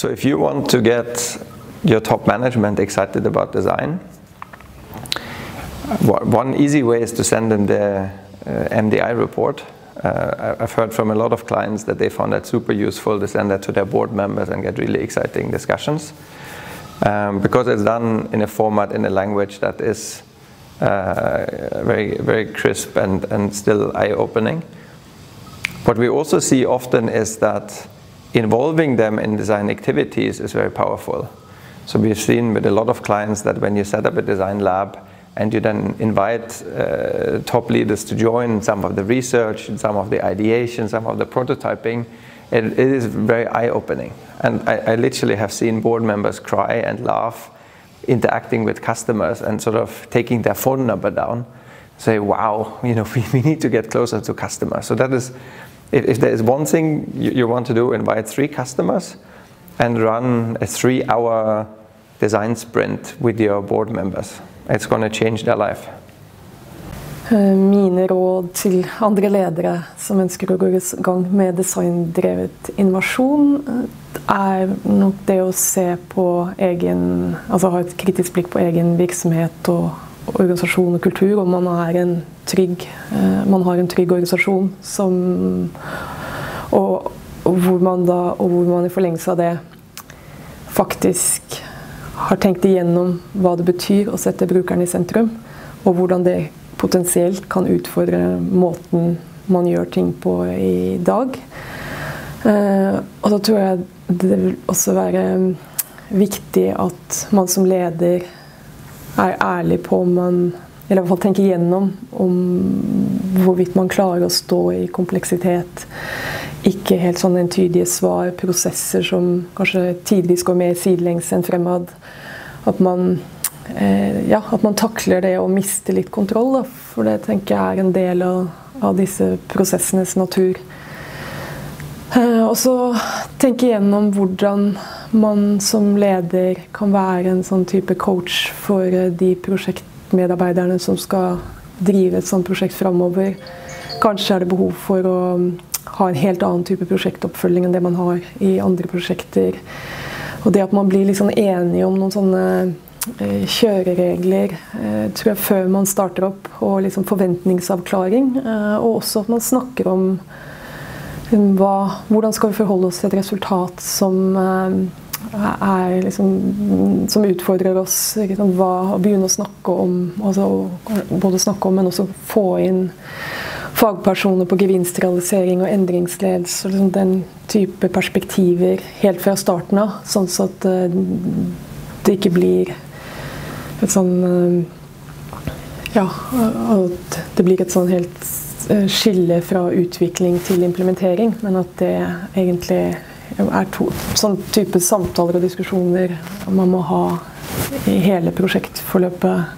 So if you want to get your top management excited about design, one easy way is to send them the uh, MDI report. Uh, I've heard from a lot of clients that they found that super useful to send that to their board members and get really exciting discussions. Um, because it's done in a format, in a language that is uh, very, very crisp and, and still eye-opening. What we also see often is that involving them in design activities is very powerful. So we've seen with a lot of clients that when you set up a design lab and you then invite uh, top leaders to join some of the research, some of the ideation, some of the prototyping, it, it is very eye-opening. And I, I literally have seen board members cry and laugh interacting with customers and sort of taking their phone number down say wow you know we, we need to get closer to customers so that is if, if there is one thing you, you, want to do invite three customers and run a three hour design sprint with your board members it's going to change their life Eh, mine råd til andre ledere som ønsker å gå i gang med designdrevet innovasjon, eh, er nok det å se på egen Altså ha et kritisk blikk på egen virksomhet og organisasjon og kultur. Om man er en trygg eh, Man har en trygg organisasjon som og, og hvor man da Og hvor man i forlengelse av det faktisk har tenkt igjennom hva det betyr å sette brukeren i sentrum, og hvordan det potensielt kan utfordre måten man gjør ting på i dag. Eh, og da tror jeg det vil også være viktig at man som leder er ærlig på om man eller i hvert fall tenke gjennom om hvorvidt man klarer å stå i kompleksitet. Ikke helt sånn entydige svar, prosesser som kanskje tidvis går mer sidelengs enn fremad. At man Eh, ja, at man takler det å miste litt kontroll. Da. For det tenker jeg er en del av, av disse prosessenes natur. Eh, og så tenke igjennom hvordan man som leder kan være en sånn type coach for de de prosjektmedarbeiderne som skal drive et sånt prosjekt framover. Kanskje er det behov for å ha en helt annen type prosjektoppfølging enn det man har i andre prosjekter. Og det at man blir liksom enige om noen sånne Eh, kjøreregler eh, tror jeg, før man starter opp, og liksom forventningsavklaring. Eh, og også at man snakker om hva, hvordan skal vi forholde oss til et resultat som er liksom, som utfordrer oss. Liksom, hva, å begynne å snakke om altså, Både snakke om, men også få inn fagpersoner på gevinstrealisering og endringsledelse. Liksom den type perspektiver helt fra starten av. Sånn at det ikke blir et sånn eh, Ja, at det blir et sånn helt eh, skille fra utvikling til implementering, men at det egentlig er to sånn type samtaler og diskusjoner man må ha i hele prosjektforløpet.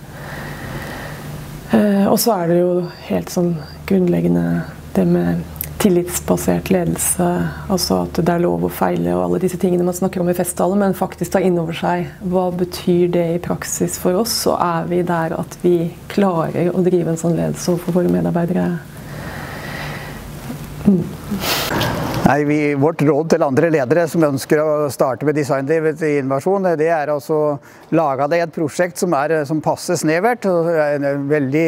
Eh, og så er det jo helt sånn grunnleggende det med tillitsbasert ledelse, altså at det er lov å feile og alle disse tingene man snakker om i festtaler, men faktisk ta inn over seg hva betyr det i praksis for oss, og er vi der at vi klarer å drive en sånn ledelse overfor våre medarbeidere? Mm. Nei, vi, Vårt råd til andre ledere som ønsker å starte med designlivet i innovasjon, det er å lage deg et prosjekt som, er, som passer snevert. En veldig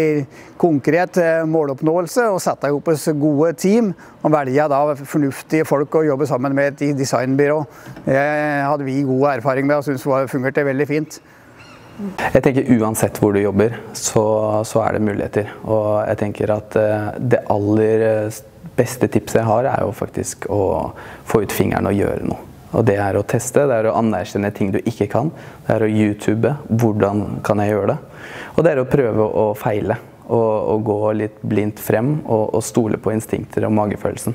konkret eh, måloppnåelse. og Sette ihop et gode team og velge da fornuftige folk å jobbe sammen med et designbyrå. Det hadde vi god erfaring med og syntes fungerte veldig fint. Jeg tenker Uansett hvor du jobber, så, så er det muligheter. Og jeg tenker at eh, det aller beste tipset jeg har, er jo faktisk å få ut fingeren og gjøre noe. Og det er å teste, det er å anerkjenne ting du ikke kan. Det er å YouTube. Hvordan kan jeg gjøre det? Og det er å prøve å feile. Og, og gå litt blindt frem og, og stole på instinkter og magefølelsen.